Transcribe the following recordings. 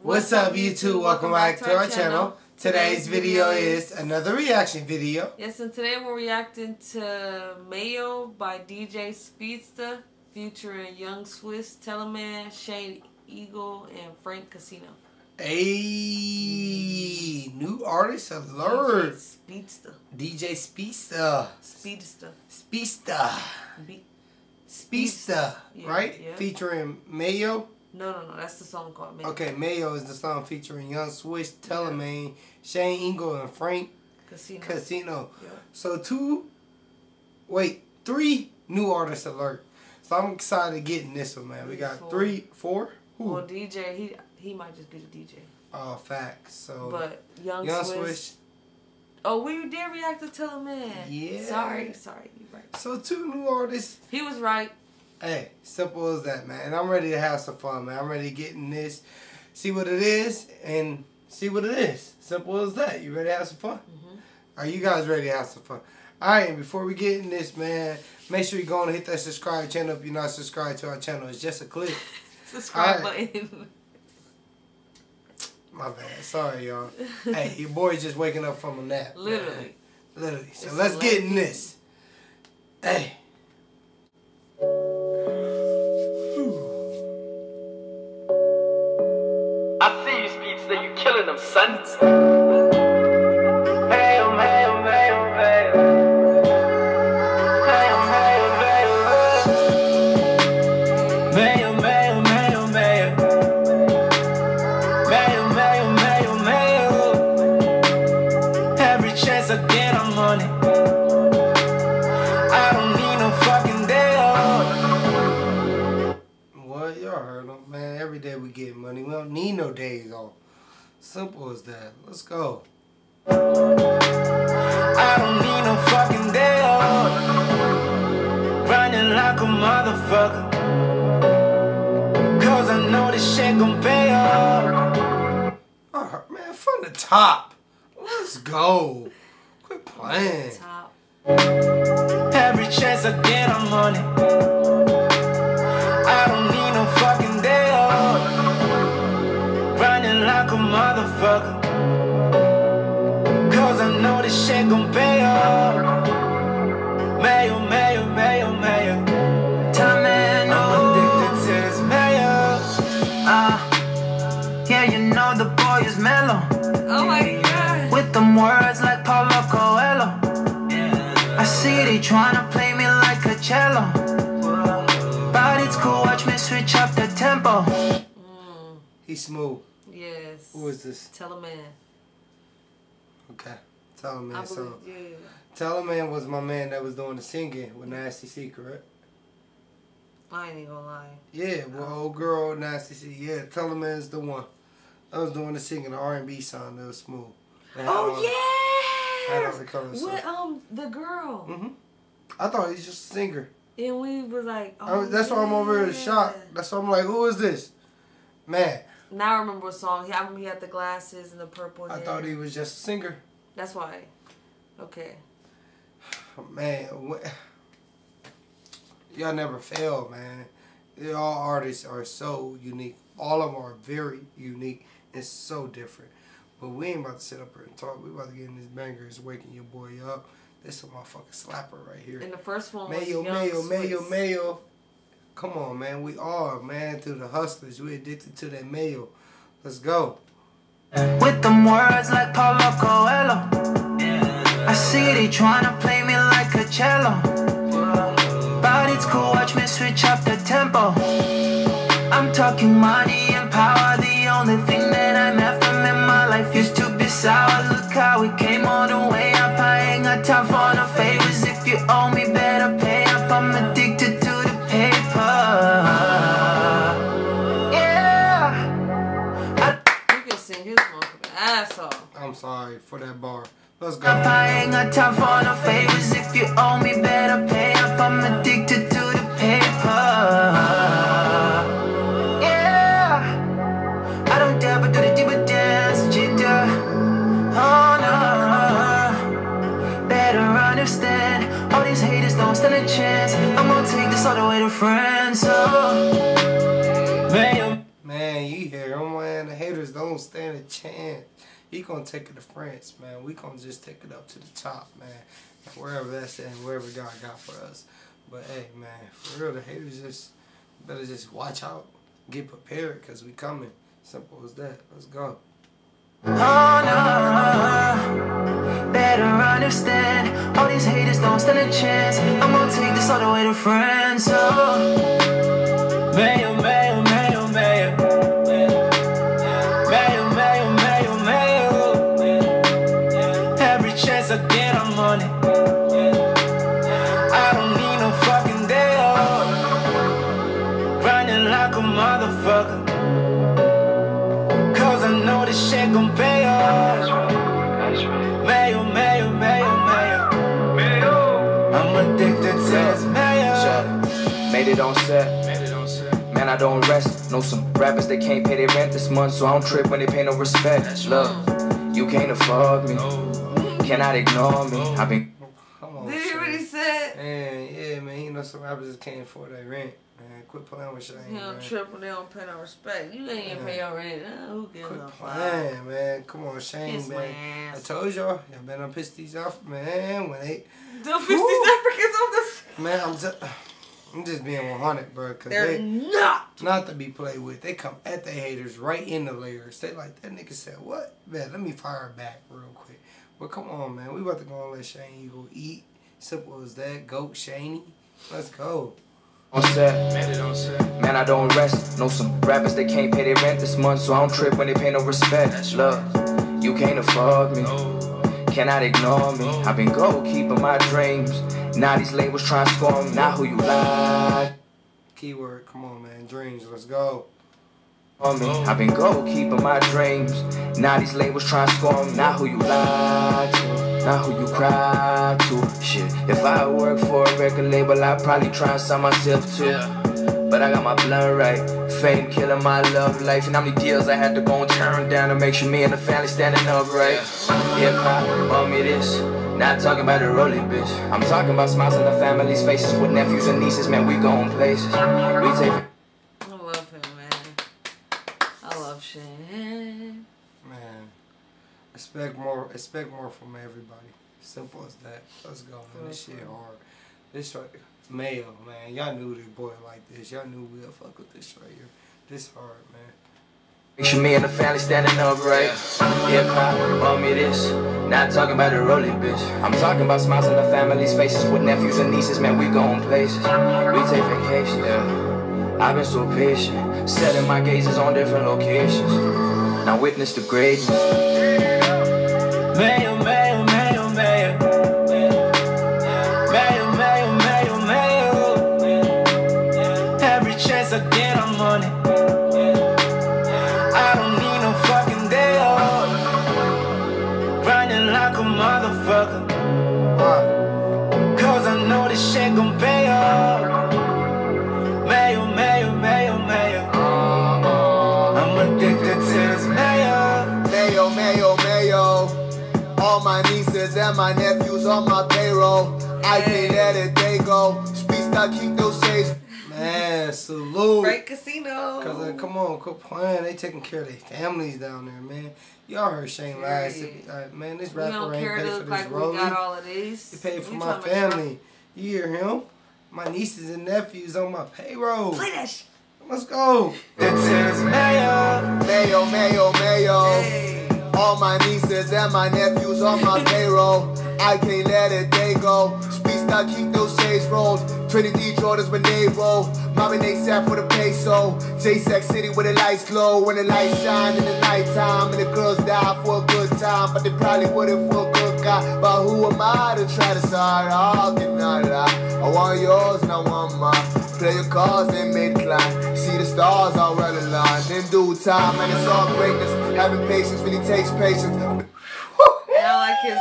What's up YouTube? Welcome back to our channel. Today's video is another reaction video. Yes, and today we're reacting to Mayo by DJ Speedsta featuring Yung Swiss, Tellaman, Shane Eagle, and Frank Casino. Hey, new artist alert. DJ Speedsta. DJ Speedsta. Speedsta. Speedsta. Be- Speedsta, Yeah, right? yeah. Featuring Mayo. No, no, no. That's the song called Mayo. Okay, Mayo is the song featuring Young Swish, Swiss, Tellaman, Shane Eagle, and Frank Casino. Casino. Yeah. So two, wait, three new artists alert. So I'm excited getting this one, man. We got Four. three, four. Who? Well, DJ, he he might just be the DJ. Oh, facts. So But Young, Yung Swiss. Swiss. Oh, we did react to Tellaman. Yeah. Sorry, sorry. You're right. So two new artists. He was right. Hey, simple as that, man. And I'm ready to have some fun, man. I'm ready to get in this, see what it is, and see what it is. Simple as that. You ready to have some fun? Mhm. Are you guys ready to have some fun? Alright, and before we get in this, man, make sure you go and hit that subscribe channel if you're not subscribed to our channel. It's just a click. Subscribe Alright. button. My bad. Sorry, y'all. hey, your boy's just waking up from a nap. man. Literally. Literally. So It's let's get in this. Hey. Off. What? Y'all heard him, man. Every day we get money. We don't need no days off. Simple as that. Let's go. I don't need no fucking day off. Running like a motherfucker. Cause I know this shit gon' pay off. Alright, man, from the top. Let's go. Quit playing. Every chance I get, I'm on it. I know this shit gon' pay off. Mayo, mayo, mayo, mayo. Time man, I'm addicted to this mayo. Ah, yeah, you know the boy is mellow. Oh my god. With them words like Paulo Coelho. I see they tryna play me like a cello. But it's cool, watch me switch up the tempo. Mm, He's smooth. yes. Who is this? Tellaman. Okay. Tell him, I man. So, believe, yeah. Him, man, was my man that was doing the singing with Nasty Secret. I ain't gonna lie. Yeah, well, Oh. old girl, Nasty Secret. Yeah, Tellaman, is the one. I was doing the singing, the R&B song that was smooth. That Oh all yeah. the colors. With um the girl. Mm-hmm. I thought he was just a singer. And we was like, I oh, was- that's why I'm over here shocked. That's why I'm like, who is this? Man, Now I remember a song. He, I remember he had the glasses and the purple I thought he was just a singer. That's why. Okay. Man, wh- y'all never fail, man. All artists are so unique. All of them are very unique and so different. But we ain't about to sit up here and talk. We about to get in this banger. It's waking your boy up. This a motherfucking slapper right here. And the first one was Mayo, Young mayo, mayo, mayo. Come on, man. We are, man, through the hustlers. We addicted to that mayo. Let's go. With them words like tryna play me like a cello. But it's cool, watch me switch up the tempo. I'm talking money and power. The only thing that I'm after in my life used to be sour. Look how we came all the way up. I ain't got time for no favors. If you owe me, better pay up. I'm addicted to the paper. Yeah. I You can sing his motherfucking ass off. I'm sorry for that bar. Let's go. I ain't got time for no favors. If you owe me, better pay up. I'm addicted to the paper. Yeah. I don't dare but do the diva dance, cheetah. Oh no. Better understand. All these haters don't stand a chance. I'm gonna take this all the way to France. Oh. Man, Man, you hear him, man. The haters don't stand a chance. He gonna take it to France, man. We gonna just take it up to the top, man. Wherever that's at, wherever God got for us. But hey, man, for real, the haters just better just watch out, get prepared, cause we coming. Simple as that. Let's go. Oh no, better understand. All these haters don't stand a chance. I'm gonna take this all the way to France. Oh, Made it on set. Man, I don't rest. Know some rappers that can't pay their rent this month, so I don't trip when they pay no respect. Look, you can't afford me. Cannot ignore me. I've been Come on. Did you Shane. hear what he said? Man, yeah, man. You know some rappers just can't afford their rent. Man, quit playing with Shane. He don't man. trip when they don't pay no respect. You ain't even pay your rent. Uh, who gives Quit a fuck? playing, man. Come on, Shane, Kiss my man. I told y'all, y'all better piss these off, man. When they, The 50 Africans on this. man, I'm just, I'm just being 100, bro. Cause They're they, not. not to be played with. They come at the haters right in the layers. They like that nigga said, what? Man, let me fire back real quick. But come on, man. We about to go and let Shane Eagle eat. Simple as that. Goat Shaney. Let's go. on set. Man, I don't rest. Know some rappers that can't pay their rent this month, so I don't trip when they pay no respect. That's Look, you can't afford me. Cannot ignore me. I've been gold keeping my dreams. Now these labels trying to score me. Not who you like. Keyword. Come on, man. Dreams. Let's go. on me. I've been gold keeping my dreams. Now these labels trying to score me. Not who you lie to, not who you cry to. Shit, if I work for a record label, I'd probably try and sign myself too. But I got my blood right. Fame killing my love life. And how many deals I had to go and turn down to make sure me and the family standing upright. Hip hop, bought me this. Not talking about a rolling bitch. I'm talking about smiles on the family's faces with nephews and nieces. Man, we going places. We take. I love him, man. I love Shane. Man, expect more. Expect more from everybody. Simple as that. Let's go, man. This shit hard. This right, Mayo, man. Y'all knew this boy like this. Y'all knew we'll fuck with this right here. This hard, man. Sure me and the family standing up upright. Hip hop, bought me this. Not talking about a rolling bitch. I'm talking about smiles on the family's faces with nephews and nieces. Man, we going places. We take vacation. Yeah. I've been so patient, setting my gazes on different locations. Now witness the greatness. Mayo, mayo, mayo. Mayo, mayo, mayo. All my nieces and my nephews on my payroll. I can't let it they go. Speed start keep those shades. Man, salute. Great casino. Cause uh, come on, quit playing. They taking care of their families down there, man. Y'all heard Shane last. Period. Uh, man, this we rapper don't ain't care paid to for this like we got all of these. He paid for We my talking about family. You hear him? My nieces and nephews on my payroll. y'all. Play that shit. Let's go. This is mayo. Mayo, mayo, mayo. Hey. All my nieces and my nephews on my payroll. I can't let it they go. Speedsta keep those shades rolled. Trinity Jordans when they roll. Mommy they sat for the peso. J-Sack City where the lights glow. When the lights shine in the nighttime. And the girls die for a good time. But they probably wouldn't for a good guy. But who am I to try to start? Get not. I want yours, and I want mine. Play your cards, then made climb. See the stars all well aligned. In due time, and it's all greatness. Having patience really takes patience. I like his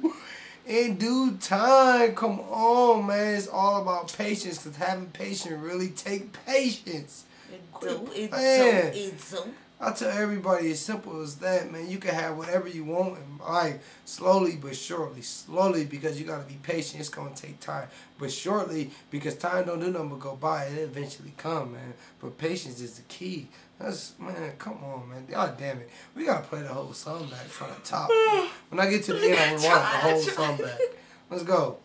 voice. In due time, come on, man. It's all about patience. Cause having patience really take patience. It do, it so, it so. I tell everybody as simple as that, man. You can have whatever you want in life, slowly but surely. Slowly because you gotta be patient. It's gonna take time, but shortly because time don't do nothing but go by. It eventually come, man. But patience is the key. That's man, come on, man. God damn it. We gotta play the whole song back from the top. when I get to the end, I want the whole song back. Let's go.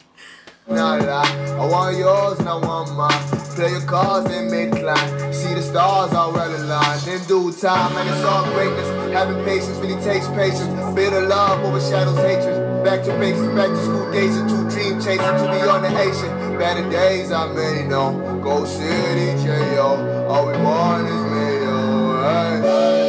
I want yours and I want mine. Play your cards make climb. See the stars all well aligned. In due time, and it's all greatness. Having patience really takes patience. Bitter love overshadows hatred. Back to basics, back to school days, and two dream chasing to be on the Asian. Better days, I many know. Go City, J.O. All we want is mayo. Oh, hey.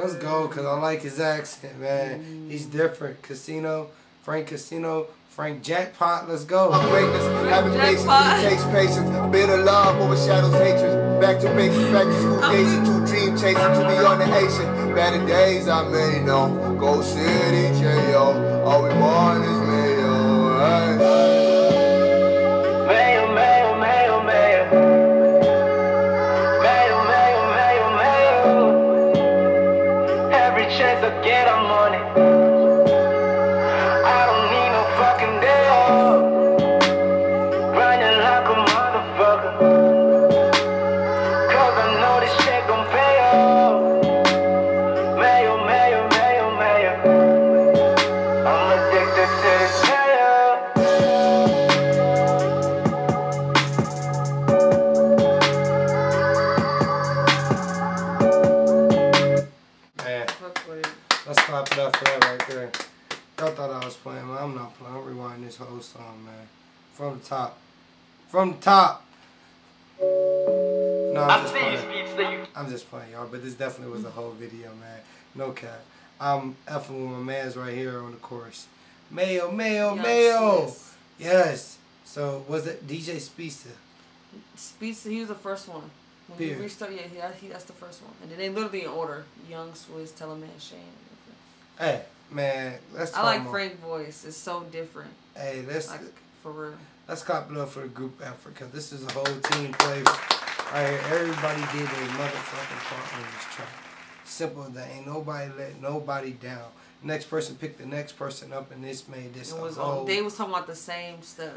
Let's go, cause I like his accent, man. He's different. Casino, Frank Casino, Frank Jackpot. Let's go. Greatness, having patience Jackpot. really takes patience. Bitter love overshadows hatred. Back to basics, back to school days, and two dream chasing to be on the Asian. Better days, I many know. Go City, J.O. All we want is mayo. Song, man. From the top. From the top. No, I'm just playing. I'm just playing, y'all. But this definitely was a whole video, man. No cap. I'm effing with my man's right here on the chorus. Mayo, mayo, Young mayo. Swiss. Yes. So was it DJ Speedsta? Speaks. He was the first one. When Period. you restart, yeah, he, he, that's the first one. And then they literally in order: Yung Swiss, Tellaman, Shane. Hey, man. Let's I like. Frank's voice. It's so different. Hey, let's Like for real. let's it up for the group effort because this is a whole team play. Right here, everybody did their motherfucking part on this track. Simple as that. Ain't nobody let nobody down. Next person picked the next person up, and this made this It a was whole, they was talking about the same stuff.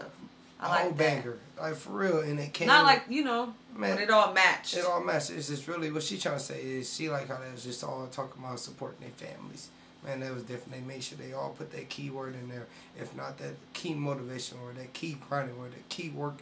I a like whole that. banger. Like for real, and it came. Not like you know, Man. but it all matched. It all matches. It's just really what she trying to say is she like how they was just all talking about supporting their families. Man, that was different. They made sure they all put that key word in there. If not that key motivation word, that key grinding word, that key work,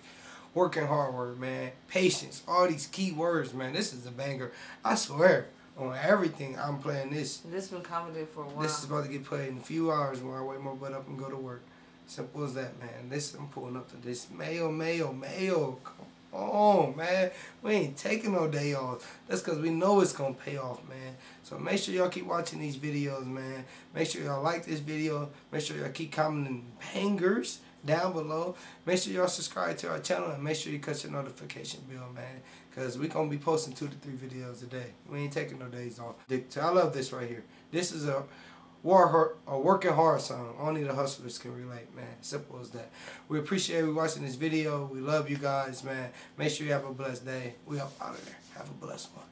working hard word, man. Patience. All these key words, man. This is a banger. I swear on everything. I'm playing this. this been commented for a while. This is about to get played in a few hours when I wake my butt up and go to work. Simple as that, man. This I'm pulling up to this mayo, mayo, mayo. Come on, man. We ain't taking no day off. That's because we know it's gonna pay off, man. So make sure y'all keep watching these videos, man. Make sure y'all like this video. Make sure y'all keep commenting bangers down below. Make sure y'all subscribe to our channel and make sure you cut your notification bell, man. Cause we gonna be posting two to three videos a day. We ain't taking no days off. I love this right here. This is a war a working hard uh, song. Only the hustlers can relate, man. Simple as that. We appreciate you watching this video. We love you guys, man. Make sure you have a blessed day. We up out of there. Have a blessed one.